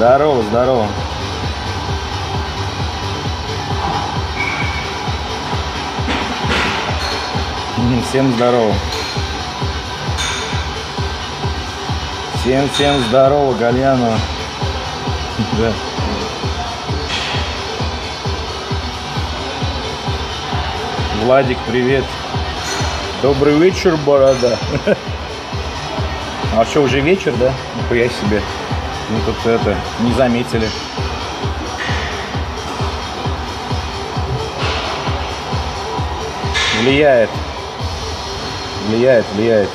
Здорово, здорово. Всем здорово. Всем, всем здорово, Гальянова. Да. Владик, привет. Добрый вечер, борода. А что, уже вечер, да? Нихуя себе. Мы тут это, не заметили. Влияет. Влияет, влияет.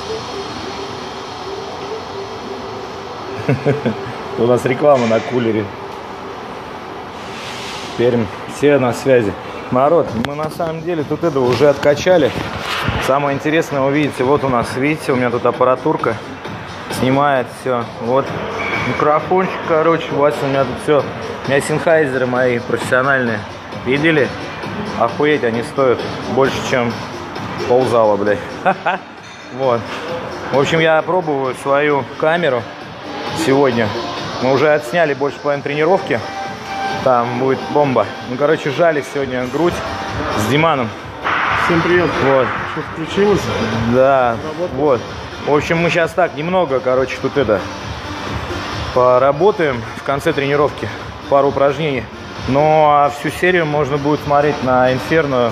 У нас реклама на кулере. Пермь. Все на связи. Народ, мы на самом деле тут это уже откачали. Самое интересное, вы видите, вот у нас, видите, у меня тут аппаратурка снимает все. Вот микрофончик, короче, вот у меня тут все. У меня синхайзеры мои профессиональные. Видели? Охуеть, они стоят больше, чем ползала, блядь. Вот. В общем, я пробую свою камеру сегодня. Мы уже отсняли больше половины тренировки. Там будет бомба. Ну, короче, жали сегодня грудь с Диманом. Всем привет. Вот. Что, включилось? Да, вот. В общем, мы сейчас так немного, короче, тут это поработаем в конце тренировки. Пару упражнений. Ну, а всю серию можно будет смотреть на Inferno,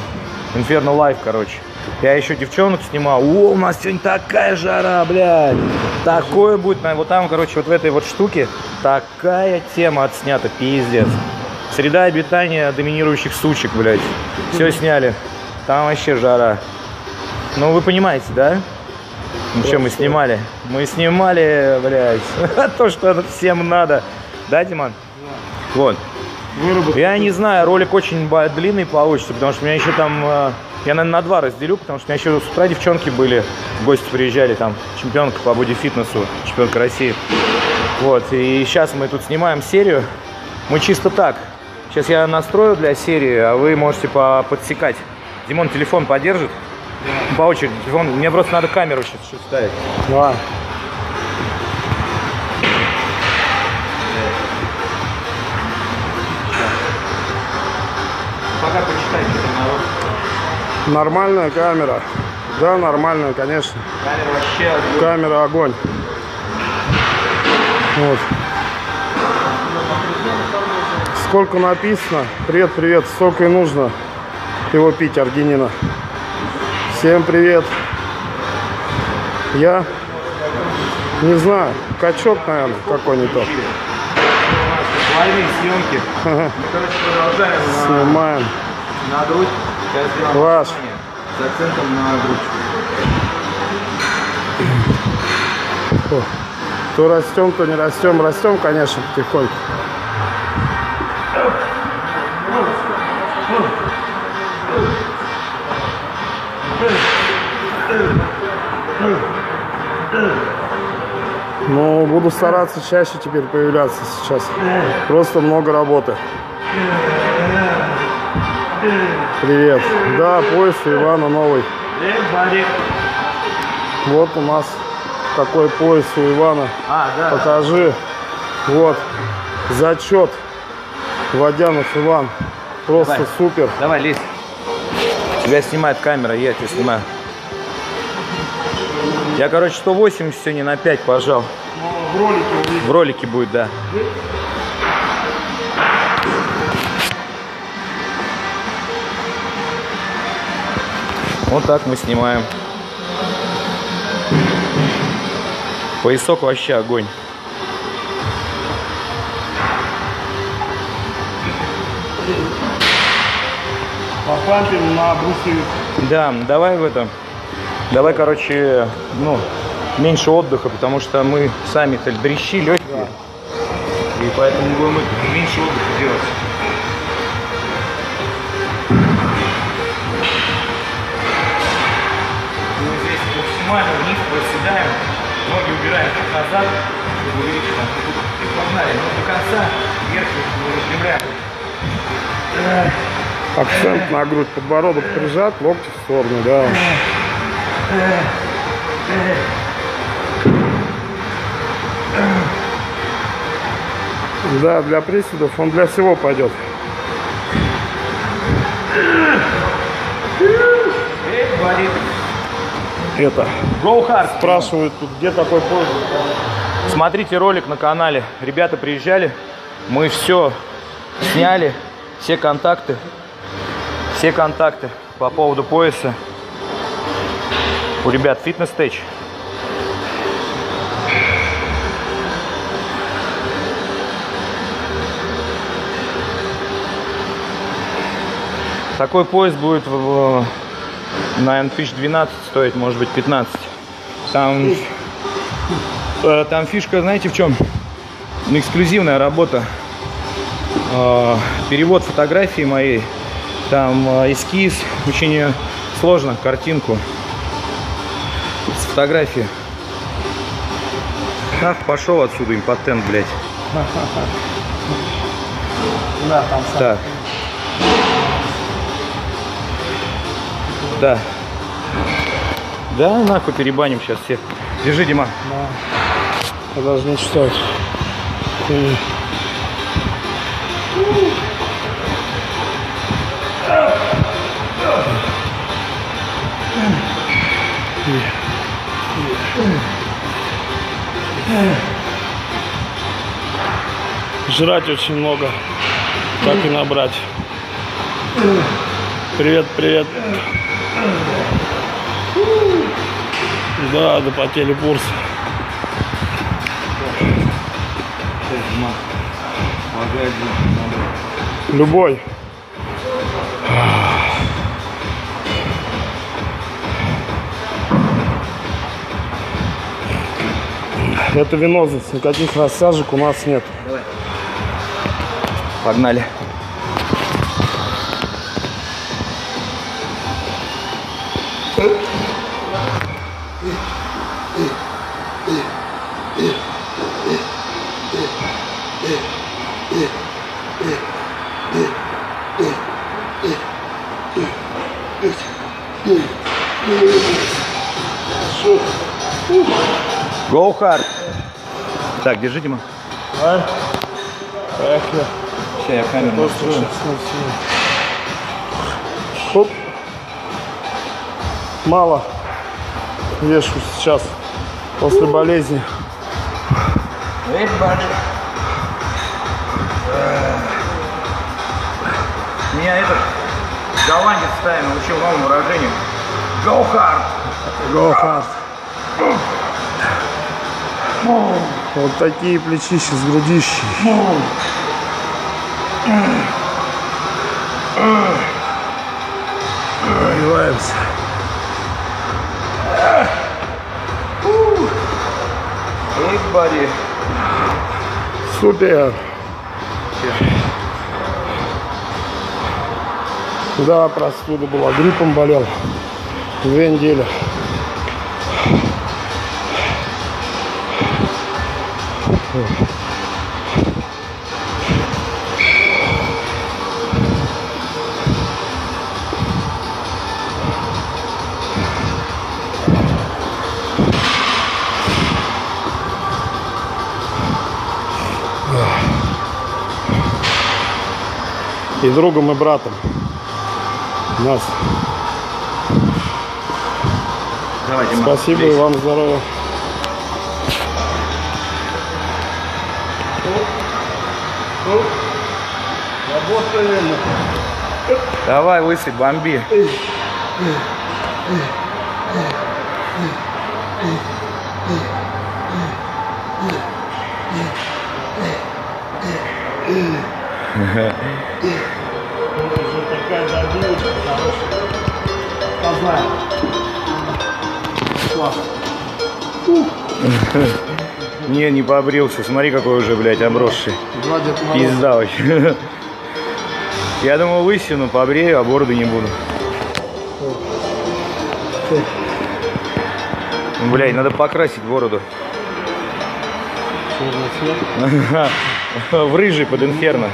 Inferno Live, короче. Я еще девчонок снимал. О, у нас сегодня такая жара, блядь. Такое будет. Вот там, короче, вот в этой вот штуке такая тема отснята, пиздец. Среда обитания доминирующих сучек, блядь. Все сняли. Там вообще жара. Ну, вы понимаете, да? Ну, что мы снимали? Мы снимали, блядь, то, что всем надо. Да, Диман? Вот. Выработка. Я не знаю, ролик очень длинный получится, потому что у меня еще там, э, я, наверное, на два разделю, потому что у меня еще с утра девчонки были, гости приезжали, там, чемпионка по бодифитнесу, чемпионка России. Вот, и сейчас мы тут снимаем серию. Мы чисто так. Сейчас я настрою для серии, а вы можете по- подсекать. Димон телефон подержит? По очереди. Телефон. Мне просто надо камеру сейчас ставить. Давай. Пока почитай, что там народ. Нормальная камера. Да, нормальная, конечно. Камера вообще Камера огонь. Вот. Сколько написано. Привет, привет. Столько и нужно его пить, аргинина. Всем привет. Я не знаю. Качок, наверное, какой-нибудь. Двойные съемки. Мы, короче, продолжаем Снимаем. на грудь. Сейчас сделаем Класс. с акцентом на грудь. То растем, то не растем. Растем, конечно, потихоньку. Ну, буду стараться чаще теперь появляться сейчас. Просто много работы. Привет. Да, пояс у Ивана новый. Вот у нас такой пояс у Ивана. А, да. Покажи. Вот. Зачет. Водянов Иван. Просто Давай. супер. Давай, лезь. Тебя снимает камера, я тебя снимаю. Я, короче, 180 сегодня на 5 пожал. В ролике. В ролике будет, да. Вот так мы снимаем. Поясок вообще огонь. Попампим на брусы. Да, давай в этом. Давай, короче, ну, меньше отдыха, потому что мы сами-то дрищи легкие. И поэтому будем меньше отдыха делать. Мы здесь максимально вниз проседаем, ноги убираем назад, чтобы увеличить. И погнали, но до конца вверх не распрямляем. Акцент на грудь. Подбородок прижат, локти в сторону, да. Да, для приседов, он для всего пойдет. Это, Go hard. спрашивают тут, где такой поезд? Смотрите ролик на канале. Ребята приезжали, мы все сняли, все контакты, все контакты по поводу пояса. У ребят фитнес-тэч. Такой пояс будет, в- наверное, 1012 стоить, может быть, 15. Там Э, Там фишка, знаете, в чем? Эксклюзивная работа. Э, Перевод фотографии моей. Там э, эскиз. Очень э, сложно картинку. С фотографии. Ах, пошел отсюда импотент, блядь. Да, там сам. Так. Да. Да, нахуй перебаним сейчас всех. Держи, Дима. Не читать. Хуйню. Жрать очень много, так и набрать. Привет, привет. Да, до потели курс. Любой. Это венозность, никаких растяжек у нас нет. Погнали. Go hard. Так, держи, Дима. Поехали. Сейчас я камеру настрою. Хоп. Мало вешу сейчас после болезни. Меня этот голландец ставим научил новому выражению. Go hard. Go hard. Вот такие плечища с грудищей. Одеваемся. Big body. Супер. Да, простуда была, гриппом болел. Две недели. И другом, и братом. Нас. Давай, Дима. Спасибо и вам здоровья. Работаем. Давай, лысый, бомби. Такая Класс. Не, не побрился. Смотри, какой уже, блядь, обросший. Два. Пизда вообще. Я думал, высину, побрею, а бороду не буду. Блядь, надо покрасить бороду. В рыжий под инферно.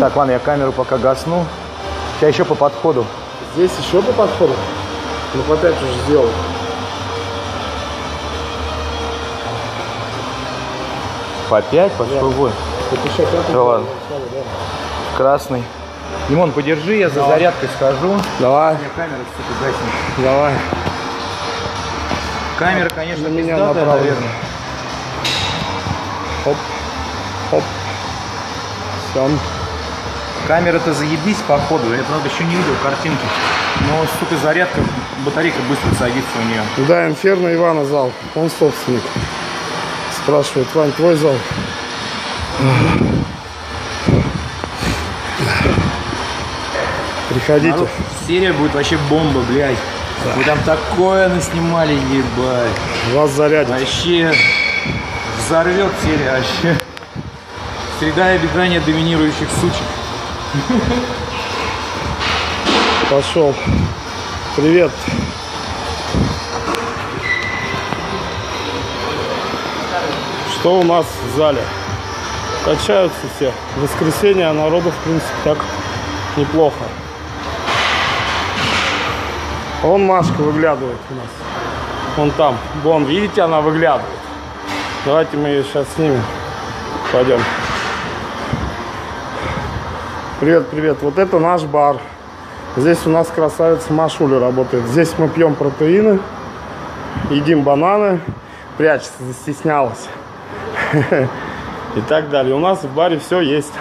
Так, ладно, я камеру пока гасну. Сейчас еще по подходу. Здесь еще по подходу? Ну опять уже сделал. По 5, по сколько будет? Это еще пятый Да ладно. Красный. Димон, подержи, я за зарядкой схожу. Давай, Я камеру, кстати, гаснет. давай. Камера, конечно, На меня пиздатая, наверное. Хоп, хоп. Все. Камера-то заебись, походу. Я, правда, еще не видел картинки. Но, сука, зарядка, батарейка быстро садится у нее. Да, Инферно Ивана зал. Он собственник. Спрашивает, Вань, твой зал? Приходите. Народ, серия будет вообще бомба, блядь. Вы там такое наснимали, ебать. Вас зарядит. Вообще взорвет серия, вообще. Среда обитания доминирующих сучек. Пошел. Привет. Что у нас в зале? Качаются все. Воскресенье, а народу, в принципе, так неплохо. Вон Машка выглядывает у нас. Вон там. Вон, видите, она выглядывает. Давайте мы ее сейчас снимем. Пойдем. Привет, привет. Вот это наш бар. Здесь у нас красавица Машуля работает. Здесь мы пьем протеины, едим бананы, прячется, застеснялась. И так далее. У нас в баре все есть.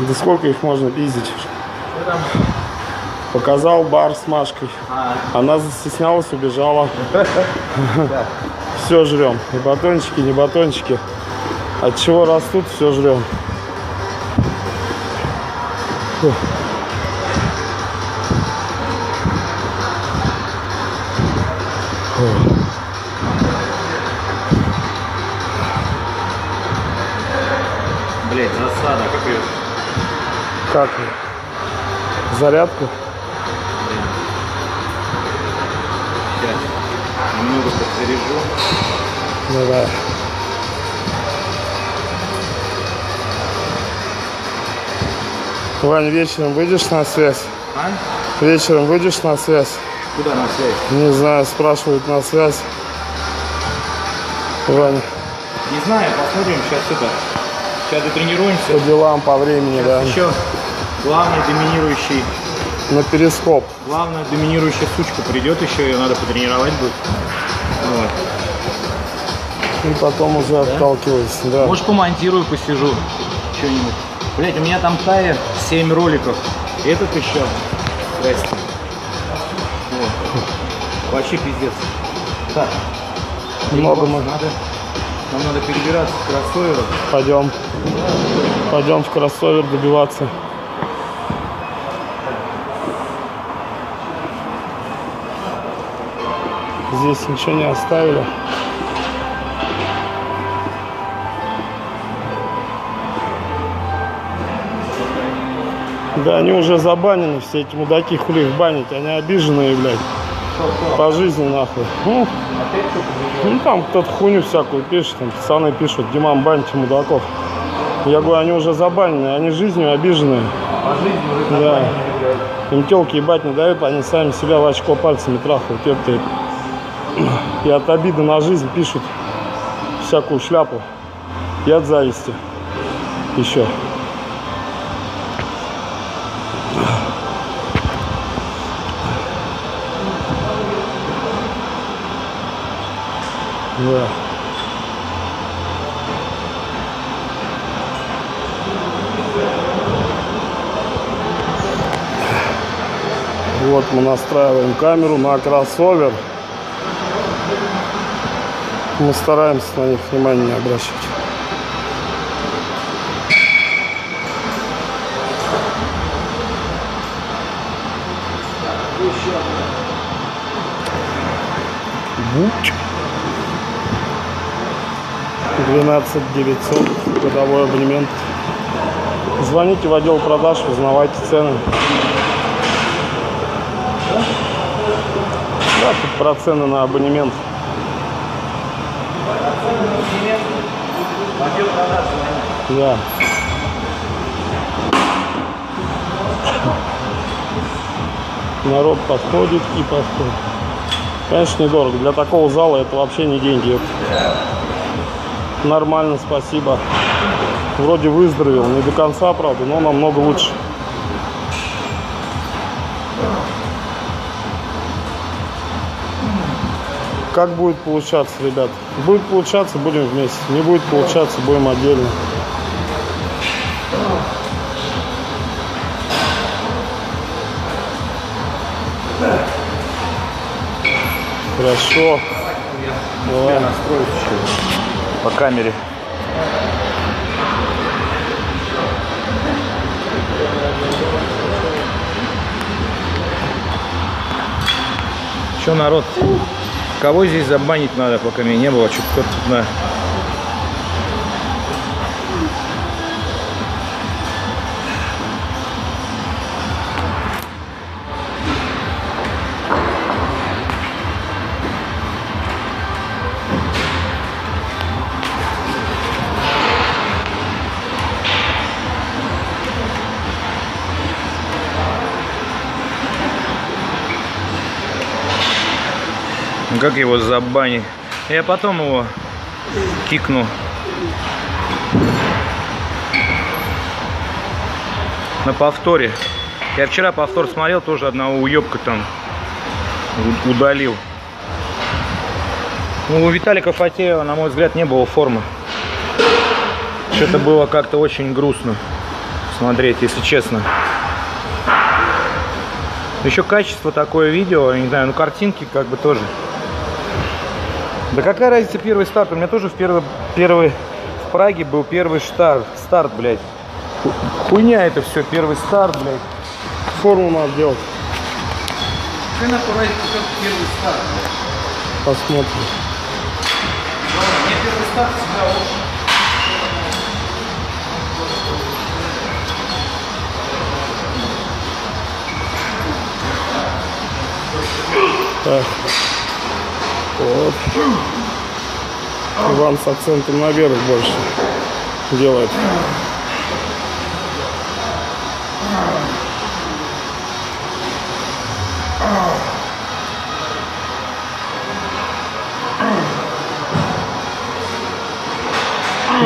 Да сколько их можно пиздить? Показал бар с Машкой. Она застеснялась, убежала. Все жрем. И батончики, не батончики. От чего растут, все жрем. Фу. Фу. Блять, засада, как ее. Как? Зарядку? Сейчас. Немного подзаряжу. Давай. Вань, вечером выйдешь на связь? А? Вечером выйдешь на связь? Куда на связь? Не знаю, спрашивают на связь. Ваня, Не знаю, посмотрим сейчас это. Сейчас дотренируемся. по делам, по времени, да. Еще главный доминирующий, На перископ. главная доминирующая сучка придет еще, ее надо потренировать будет. Вот. И потом уже отталкивайся, да. Может помонтирую, посижу. Что-нибудь. Блять, у меня там тая 7 роликов. Этот еще. Здрасте. Вот. Вообще пиздец. Так. Много мы. Надо, нам надо перебираться в кроссоверы. Пойдем. Пойдем в кроссовер добиваться. Здесь ничего не оставили. Да, они уже забанены, все эти мудаки, хули их банить, они обиженные, блядь. По жизни нахуй. Ну, ну там кто-то хуйню всякую пишет, там пацаны пишут, Диман, баньте мудаков. Я говорю, они уже забанены, они жизнью обиженные. По жизни уже Да. Им телки ебать не дают, они сами себя в очко пальцами трахают. Ёпты. И от обиды на жизнь пишут всякую шляпу. И от зависти. Еще. Да. Вот мы настраиваем камеру на кроссовер. Мы стараемся на них внимание не обращать. Буч. 12 900 годовой абонемент. Звоните в отдел продаж, узнавайте цены. Да, тут про цены на абонемент. Да. Народ подходит и подходит. Конечно, недорого. Для такого зала это вообще не деньги. Нормально, спасибо. Вроде выздоровел. Не до конца, правда, но намного лучше. Как будет получаться, ребят? Будет получаться, будем вместе. Не будет получаться, будем отдельно. Хорошо. Еще по камере. Че, народ? Кого здесь забанить надо, пока меня не было? Что-то кто-то на... Как его забанить? Я потом его кикну. На повторе. Я вчера повтор смотрел, тоже одного уебка там удалил. Ну, у Виталика Фатеева, на мой взгляд, не было формы. Что-то было как-то очень грустно смотреть, если честно. Еще качество такое видео, я не знаю, ну картинки как бы тоже. Да какая разница первый старт? У меня тоже в первый, первый в Праге был первый старт, старт, блядь. Хуйня это все, первый старт, блядь. Форму надо делать. Какая нахуй разница, первый старт, блядь? Посмотрим. Мне первый старт всегда лучше. Так. Вот. Иван с акцентом наверх больше делает.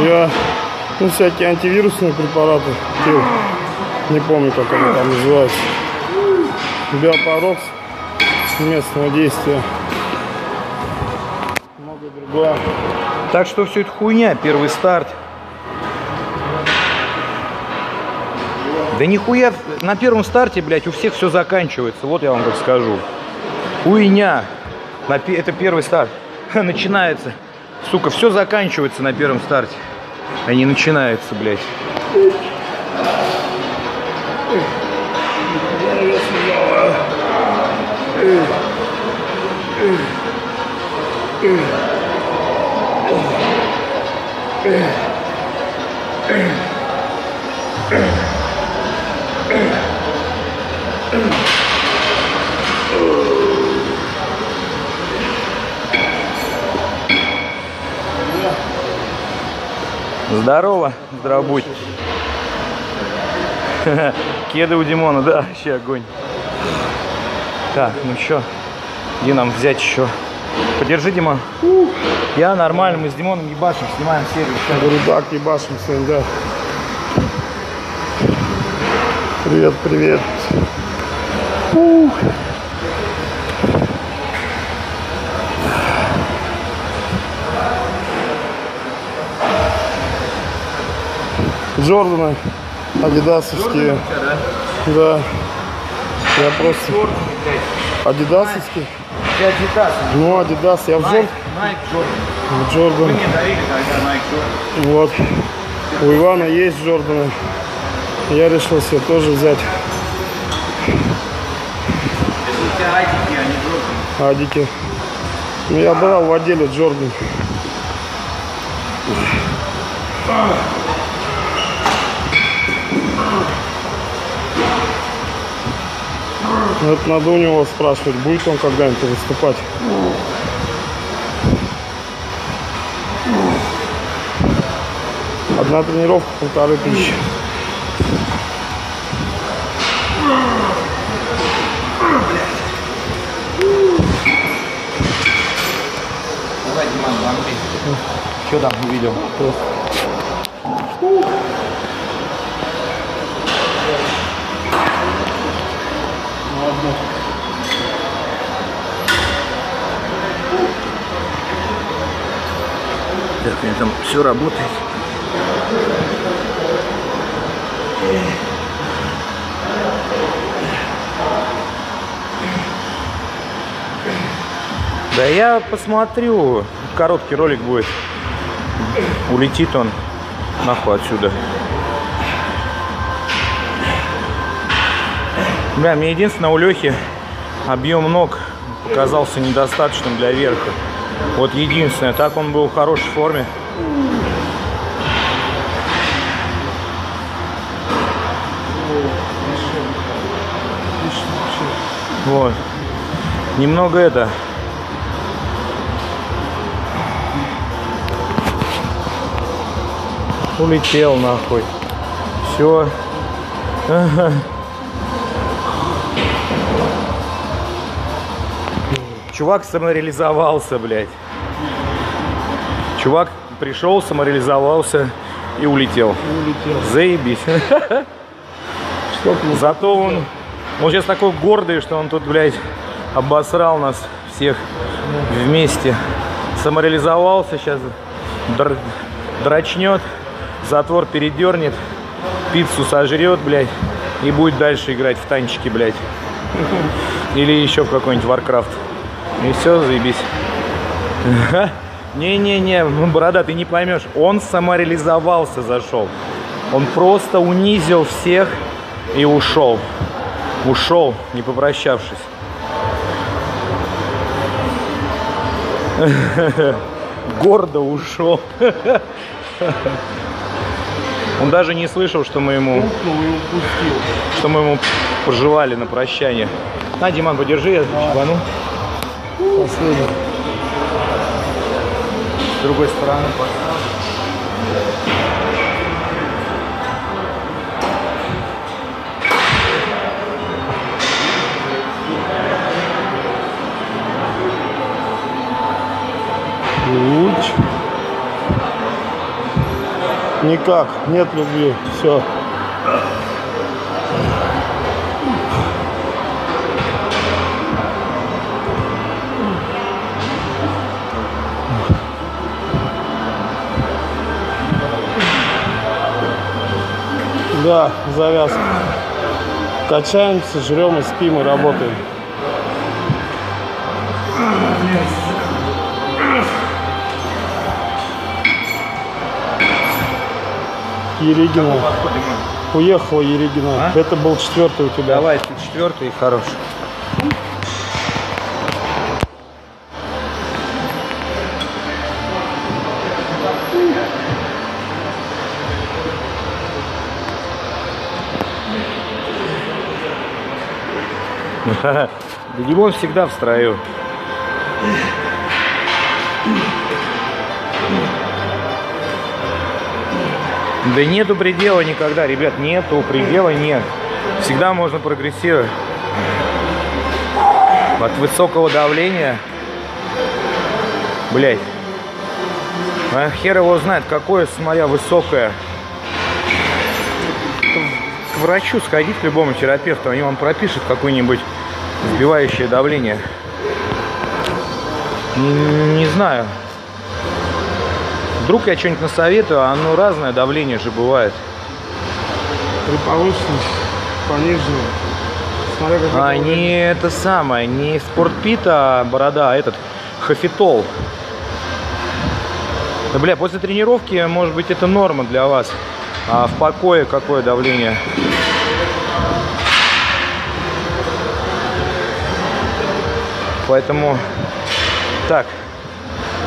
Я, ну, всякие антивирусные препараты пил. Не помню, как они там называются. Биопарокс местного действия. Другое. Так что все это хуйня, первый старт. Да нихуя, на первом старте, блядь, у всех все заканчивается. Вот я вам как скажу. Хуйня. На, это первый старт. Начинается. Сука, все заканчивается на первом старте. А не начинается, блядь. Здорово, здравбудь. Кеды у Димона, да, вообще огонь. Так, ну что, где нам взять еще? Подержи, Димон. Я нормально, мы с Димоном ебашим, снимаем серию. Так, ебашим сегодня, да. Привет, привет. Ух. Джорданы, адидасовские. Да. Я просто адидасовские. Я Адидас. Ну, адидас. Я в. Найк Джордан. в Джордан. Вы мне дарили тогда Найк Джордан. Вот. У Ивана есть Джорданы. Я решил себе тоже взять Это у тебя Адики, а не Джордан. адики. Ну, я брал в отделе Джордан. Ну, это надо у него спрашивать, будет он когда-нибудь выступать. Одна тренировка полторы тысячи. Давай, Диман, Что там увидел? Так, у меня там все работает. Да я посмотрю. Короткий ролик будет. Улетит он нахуй отсюда. Бля, мне единственное у Лехи объем ног показался недостаточным для верха. Вот единственное. Так он был в хорошей форме. Вот. Немного это. Улетел нахуй. Все. Чувак самореализовался, блядь. Чувак пришел, самореализовался и улетел. Улетел. Заебись. Зато он, он сейчас такой гордый, что он тут, блядь, обосрал нас всех вместе. Самореализовался сейчас, др- дрочнет, затвор передернет, пиццу сожрет, блядь, и будет дальше играть в танчики, блядь. Или еще в какой-нибудь Warcraft. И все, заебись. Не-не-не, борода, ты не поймешь. Он самореализовался, зашел. Он просто унизил всех и ушел. Ушел, не попрощавшись. Гордо ушел. Он даже не слышал, что мы ему, что мы ему пожелали на прощание. На, Диман, подержи, я чебану. Последний. С другой стороны поставлю. Луч. Никак, нет любви. Все. Да, завязка. Качаемся, жрем и спим и работаем. Ерегина. Уехала Ерегина. А? Это был четвертый у тебя. Давай, ты четвертый и хорош. Да Димон всегда в строю. Да нету предела никогда, ребят, нету предела, нет. Всегда можно прогрессировать. От высокого давления, блять, а хер его знает, какое моя высокое. К врачу сходить, к любому терапевту, они вам пропишут какое-нибудь сбивающее давление. Не, не знаю. Вдруг я что-нибудь насоветую, а оно разное давление же бывает. При повышенном, пониженном. Смотря как А не это самое, не спортпит, а борода, а этот хафитол. Да, бля, после тренировки, может быть, это норма для вас. А в покое какое давление? Поэтому, так,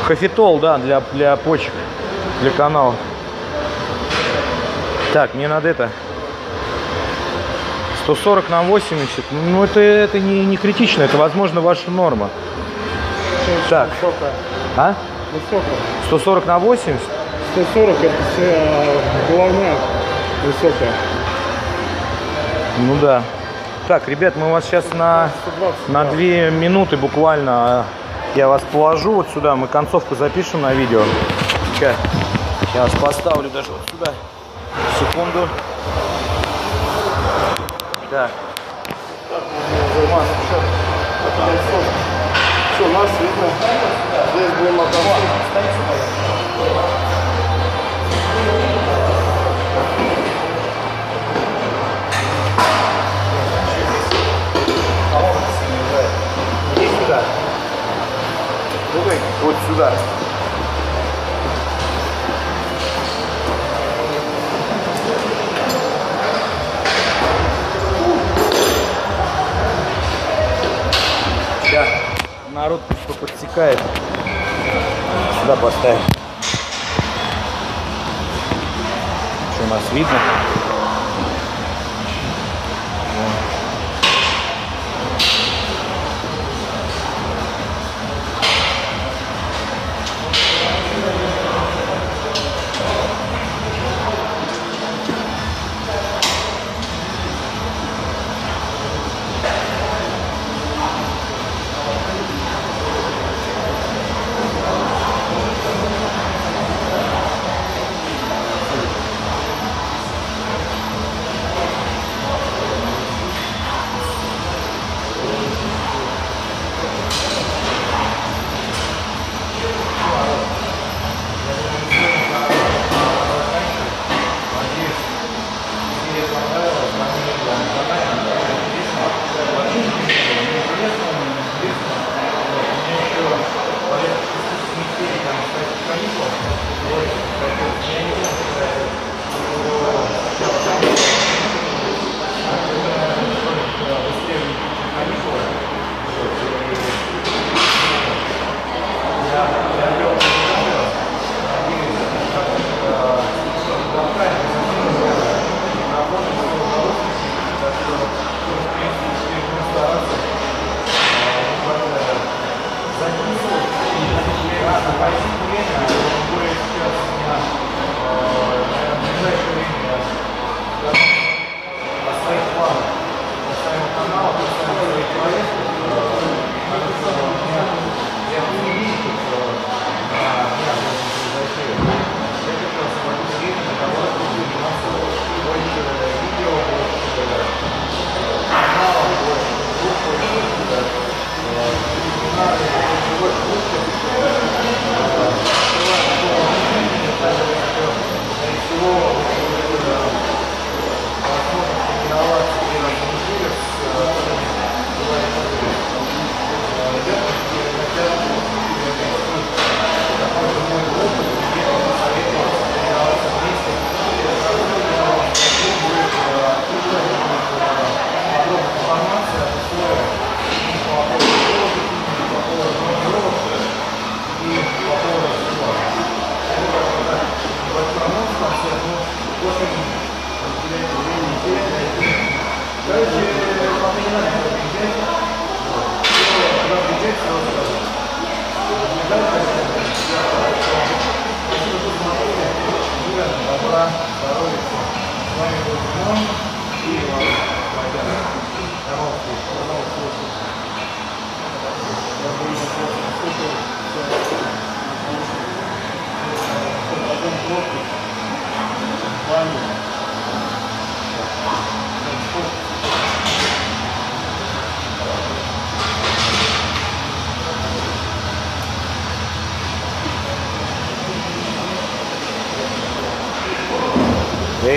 хафитол, да, для, для почек, для канала. Так, мне надо это, 140 на 80, ну это, это не, не критично, это возможно ваша норма. Так, Высокая. а? Высокая. 140 на 80? 140 это э, головная высокая. Ну да. Так, ребят, мы у вас сейчас на, 120. на да. 2 минуты буквально Я вас положу вот сюда, мы концовку запишем на видео. Сейчас, я вас поставлю даже вот сюда. Секунду. Так. Все, нас видно. Здесь будем отдавать. Вот сюда. Сейчас народ что подсекает. Сюда поставим. Что у нас видно?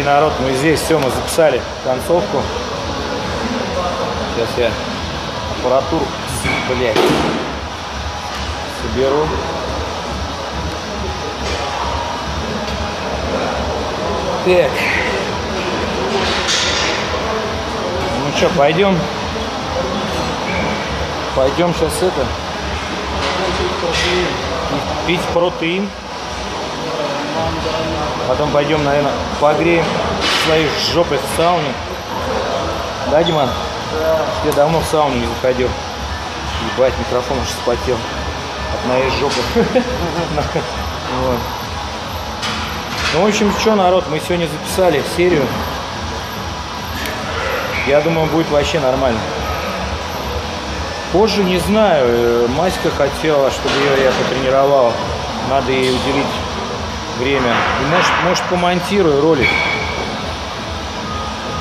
Народ, мы здесь, все, мы записали концовку. Сейчас я аппаратуру, блядь, соберу. Так. Ну что, пойдем? Пойдем сейчас это. Пить протеин. Потом пойдем, наверное, погреем свои жопы в сауне. Да, Диман? Да. Я давно в сауну не заходил. Ебать, микрофон уже спотел от моей жопы. Ну, в общем, что, народ, мы сегодня записали серию. Я думаю, будет вообще нормально. Позже не знаю. Э, Маська хотела, чтобы ее я потренировал. Надо ей уделить время. И может, может помонтирую ролик.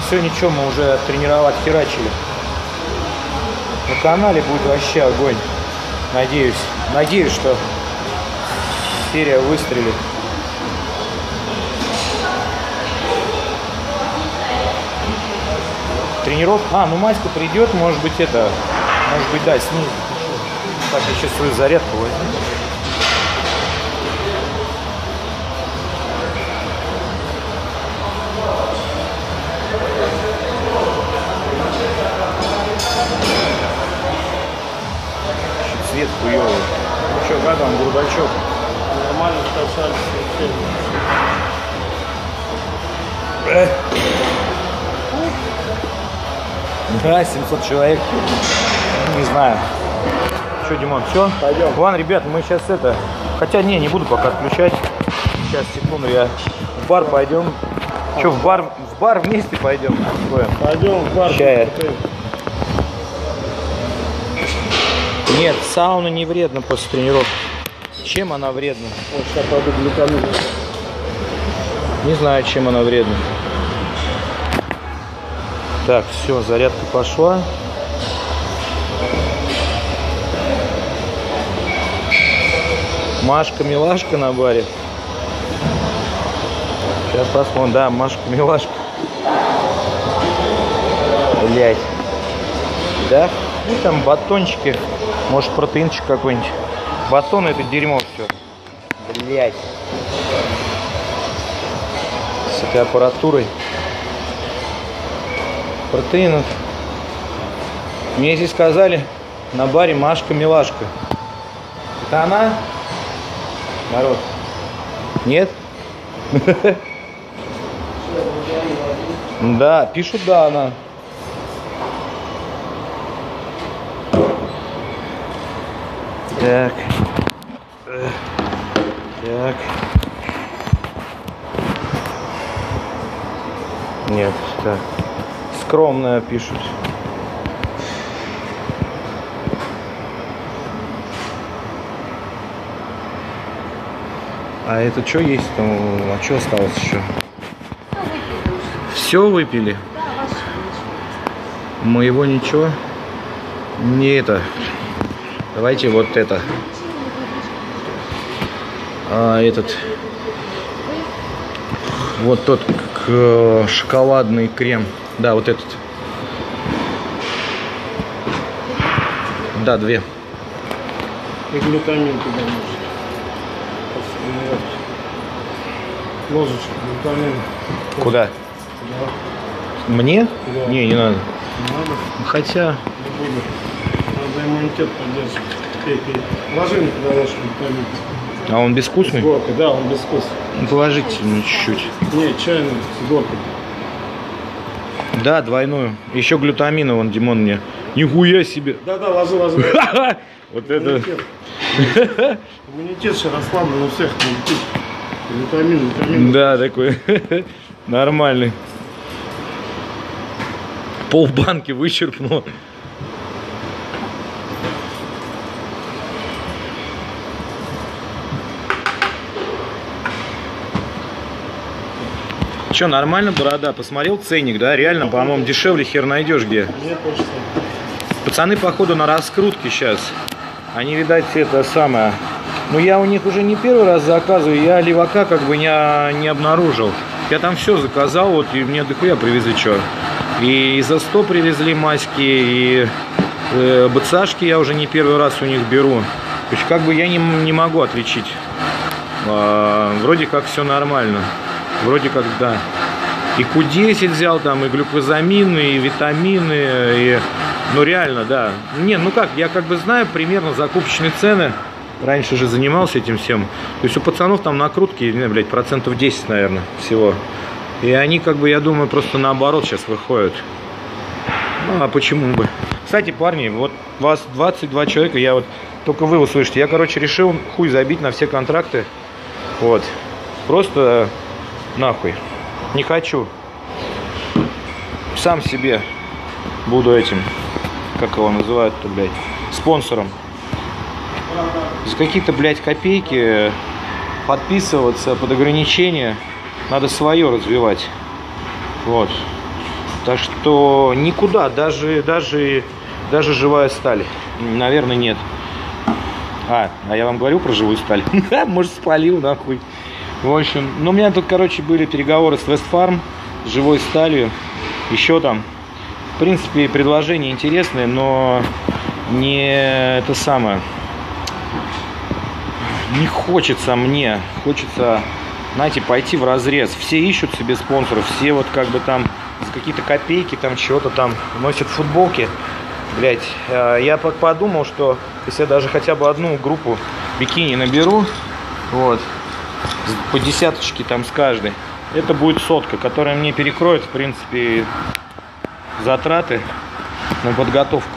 Все, ничего, мы уже тренировать херачили. На канале будет вообще огонь. Надеюсь. Надеюсь, что серия выстрелит. Тренировка. А, ну Маська придет, может быть, это. Может быть, да, снизу. Так, я сейчас свою зарядку возьму. Там, Бурбачев? Нормально касались. Да, 700 человек. Не знаю. Что, Димон, все? Пойдем. Ладно, ребят, мы сейчас это... Хотя не, не буду пока отключать. Сейчас, секунду, я в бар пойдем. Что, в бар, в бар вместе пойдем? Пойдем в бар. Чая. Нет, сауна не вредна после тренировки. Чем она вредна? Вот сейчас пойду глютамин. Не знаю, чем она вредна. Так, все, зарядка пошла. Машка Милашка на баре. Сейчас посмотрим. Да, Машка Милашка. Блять. Да? Ну там батончики. Может протеинчик какой-нибудь. Батон это дерьмо все. Блять. С этой аппаратурой. Протеинов. Мне здесь сказали на баре Машка Милашка. Это она? Народ. Нет? Да, пишут, да, она. Так. Так. Нет, так. Скромная пишут. А это что есть там? А что осталось еще? Все выпили? Моего ничего? Не это. Давайте вот это. А этот. Вот тот к- шоколадный крем. Да, вот этот. Да, две. И глютамин туда нужно. Ложечка глютамин. Куда? Да. Мне? Да. Не, не надо. Надо, Хотя, не буду. Надо иммунитет поддерживать. Пей, пей. Ложи мне туда наш глютамин. А он С безвкусный? горкой, да, он без вкуса. Ну, Положите мне чуть-чуть. Не, чайный с горкой. Да, двойную. Еще глютамина, вон Димон мне. Нихуя себе. Да-да, ложи, ложи. Вот это. Иммунитет. Сейчас расслаблен у всех. иммунитет. Витамин, витамин. Да, такой нормальный. Пол банки вычерпнул. Че, нормально борода? Посмотрел ценник, да? Реально, по-моему, дешевле хер найдешь где. Пацаны, походу, на раскрутке сейчас. Они, видать, это самое. Ну, я у них уже не первый раз заказываю. Я левака как бы не, не обнаружил. Я там все заказал, вот, и мне дохуя привезли что. И за 100 привезли маски, и э, БЦАшки я уже не первый раз у них беру. То есть, как бы я не, не могу отличить. А, вроде как все нормально. Вроде как, да. И Q10 взял там, и глюкозамины, и витамины, и... Ну реально, да. Не, ну как, я как бы знаю примерно закупочные цены. Раньше же занимался этим всем. То есть у пацанов там накрутки, не, блядь, процентов 10, наверное, всего. И они, как бы, я думаю, просто наоборот сейчас выходят. Ну, а почему бы? Кстати, парни, вот вас 22 человека, я вот, только вы услышите. Я, короче, решил хуй забить на все контракты. Вот. Просто нахуй. Не хочу. Сам себе буду этим, как его называют-то, блядь, спонсором. За какие-то, блядь, копейки подписываться под ограничения. Надо свое развивать. Вот. Так что никуда, даже, даже, даже живая сталь. Наверное, нет. А, а я вам говорю про живую сталь. Может, спалил, нахуй. В общем, ну, у меня тут, короче, были переговоры с Вестфарм, с живой сталью. Еще там, в принципе, предложение интересное, но не это самое. Не хочется мне, хочется, знаете, пойти в разрез. Все ищут себе спонсоров, все вот как бы там с какие-то копейки, там чего-то там носят футболки. Блять, э, я подумал, что если я даже хотя бы одну группу бикини наберу, вот, по десяточке там с каждой, это будет сотка, которая мне перекроет, в принципе, затраты на подготовку.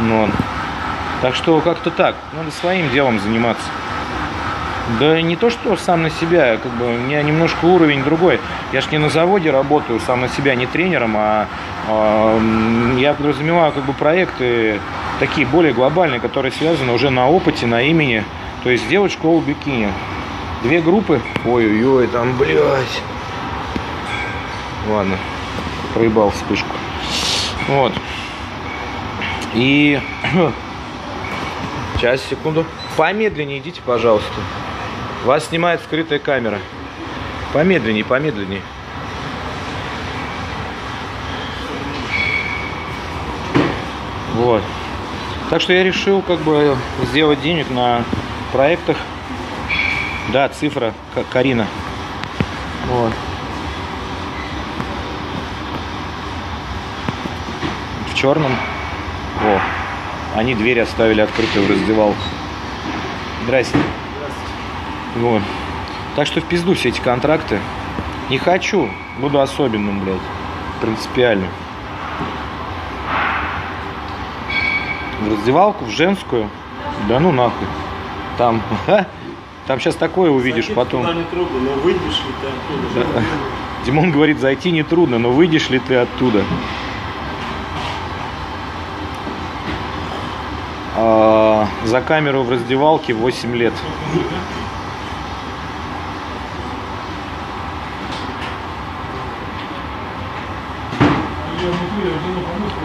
Ну, так что как-то так, надо своим делом заниматься. Да не то, что сам на себя, как бы у меня немножко уровень другой. Я ж не на заводе работаю сам на себя, не тренером, а, а я подразумеваю как бы проекты такие более глобальные, которые связаны уже на опыте, на имени. То есть сделать школу бикини. Две группы. Ой-ой-ой, там, блядь. Ладно, проебал вспышку. Вот. И... Сейчас, секунду. Помедленнее идите, пожалуйста. Вас снимает скрытая камера. Помедленнее, помедленнее. Вот. Так что я решил как бы сделать денег на проектах. Да, цифра Карина. Вот. В черном. О, они дверь оставили открытой в раздевалку. Здрасте. Вот. Так что в пизду все эти контракты. Не хочу. Буду особенным, блядь. Принципиально. В раздевалку, в женскую. Да ну нахуй. Там, там сейчас такое увидишь Зайти потом. не трудно, но выйдешь ли ты оттуда? Да. Димон говорит, зайти не трудно, но выйдешь ли ты оттуда? А, за камеру в раздевалке 8 лет.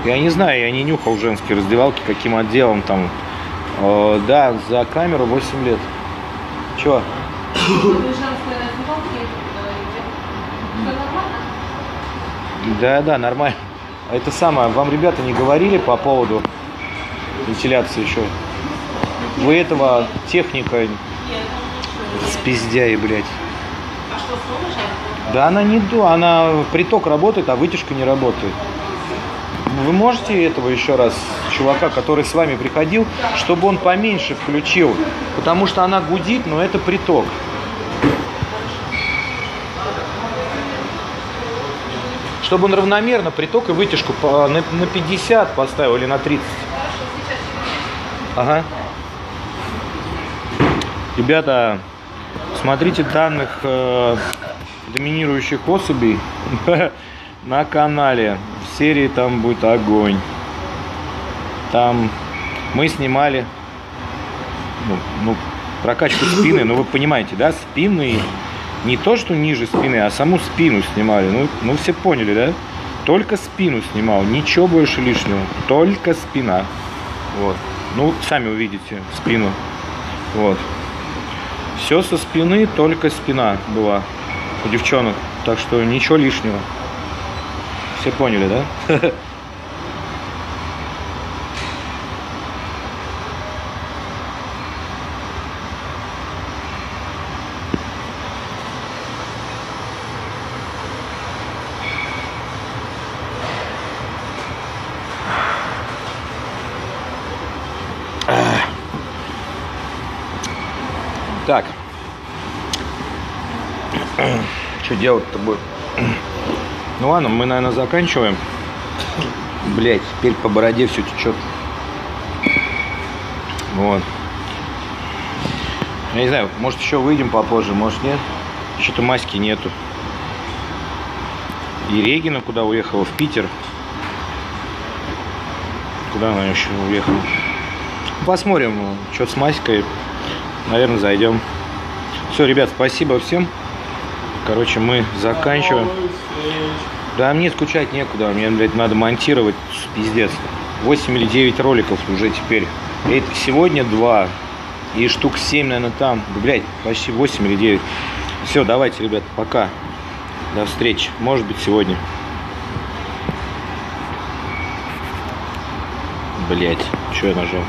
Я не знаю, я не нюхал женские раздевалки, каким отделом там. Э, да, за камеру 8 лет. Чего? Да, да, нормально. А это самое, вам ребята не говорили по поводу вентиляции еще? Вы этого техника спиздяи, блядь. Да она не она приток работает, а вытяжка не работает. Вы можете этого еще раз, чувака, который с вами приходил, чтобы он поменьше включил? Потому что она гудит, но это приток. Чтобы он равномерно приток и вытяжку на, на 50 поставил или на 30. Ага. Ребята, смотрите данных э, доминирующих особей на канале серии там будет огонь. Там мы снимали ну, ну, прокачку спины, ну вы понимаете, да, спины не то, что ниже спины, а саму спину снимали. Ну, ну все поняли, да? Только спину снимал, ничего больше лишнего, только спина. Вот. Ну, сами увидите спину. Вот. Все со спины, только спина была у девчонок. Так что ничего лишнего. Все поняли, да? Так. Что делать-то будет? Ну ладно, мы, наверное, заканчиваем. Блять, теперь по бороде все течет. Вот. Я не знаю, может еще выйдем попозже, может нет. Что-то маски нету. И Регина куда уехала? В Питер. Куда она еще уехала? Посмотрим, что с Маськой. Наверное, зайдем. Все, ребят, спасибо всем. Короче, мы заканчиваем. Да мне скучать некуда, мне, блядь, надо монтировать, пиздец. 8 или 9 роликов уже теперь. И сегодня 2. И штук 7, наверное, там. Блядь, почти 8 или 9. Все, давайте, ребят, пока. До встречи. Может быть, сегодня. Блять, что я нажал?